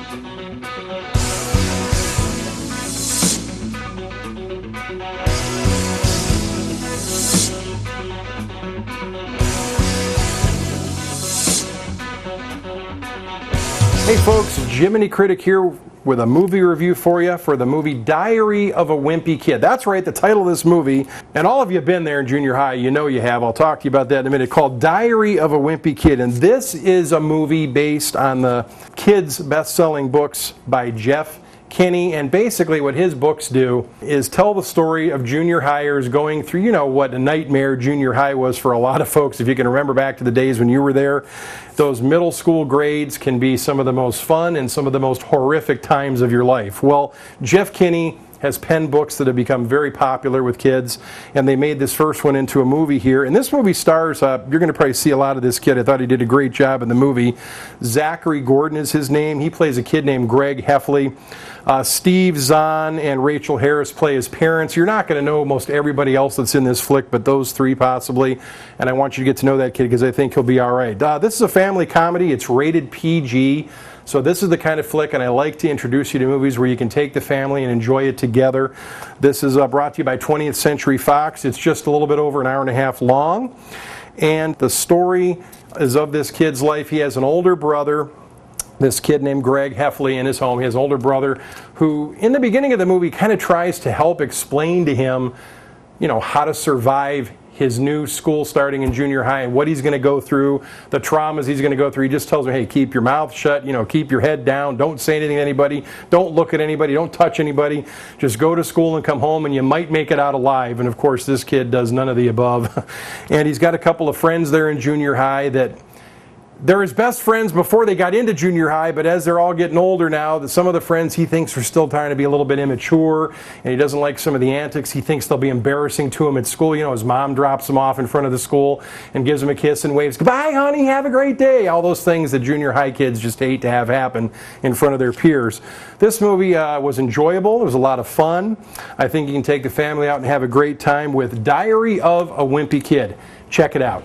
Hey folks, Jiminy Critic here with a movie review for you for the movie Diary of a Wimpy Kid. That's right, the title of this movie, and all of you have been there in junior high, you know you have. I'll talk to you about that in a minute, called Diary of a Wimpy Kid. And this is a movie based on the kids' best selling books by Jeff Kinney, and basically what his books do is tell the story of junior hires going through, you know, what a nightmare junior high was for a lot of folks. If you can remember back to the days when you were there, those middle school grades can be some of the most fun and some of the most horrific times of your life. Well, Jeff Kinney has penned books that have become very popular with kids, and they made this first one into a movie here. And this movie stars, uh, you're going to probably see a lot of this kid. I thought he did a great job in the movie. Zachary Gordon is his name. He plays a kid named Greg Heffley. Uh, Steve Zahn and Rachael Harris play his parents. You're not going to know most everybody else that's in this flick, but those three possibly. And I want you to get to know that kid because I think he'll be all right. Uh, this is a family comedy. It's rated PG. So this is the kind of flick, and I like to introduce you to movies where you can take the family and enjoy it together. This is uh, brought to you by 20th Century Fox. It's just a little bit over an hour and a half long, and the story is of this kid's life. He has an older brother this kid named Greg Heffley in his home. He has an older brother who, in the beginning of the movie, kind of tries to help explain to him, you know, how to survive his new school starting in junior high and what he's going to go through, the traumas he's going to go through. He just tells me, hey, keep your mouth shut, you know, keep your head down, don't say anything to anybody, don't look at anybody, don't touch anybody, just go to school and come home and you might make it out alive. And of course, this kid does none of the above. and he's got a couple of friends there in junior high that they're his best friends before they got into junior high, but as they're all getting older now, some of the friends he thinks are still trying to be a little bit immature, and he doesn't like some of the antics. He thinks they'll be embarrassing to him at school. You know, his mom drops him off in front of the school and gives him a kiss and waves, "Goodbye, honey. Have a great day." All those things that junior high kids just hate to have happen in front of their peers. This movie uh, was enjoyable. It was a lot of fun. I think you can take the family out and have a great time with Diary of a Wimpy Kid. Check it out.